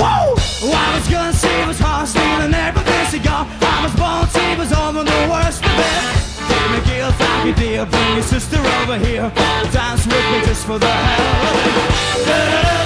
Whoa! I was good, she was hard, stealing everything she got I was born, she was the worst of bring your sister over here. Dance with me just for the hell of it.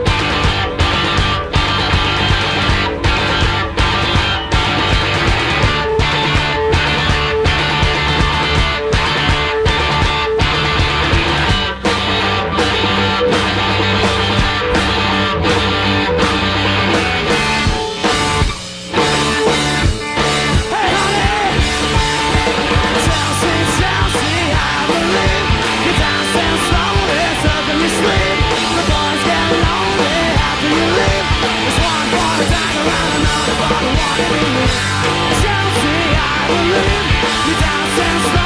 suffering. You dance and smile.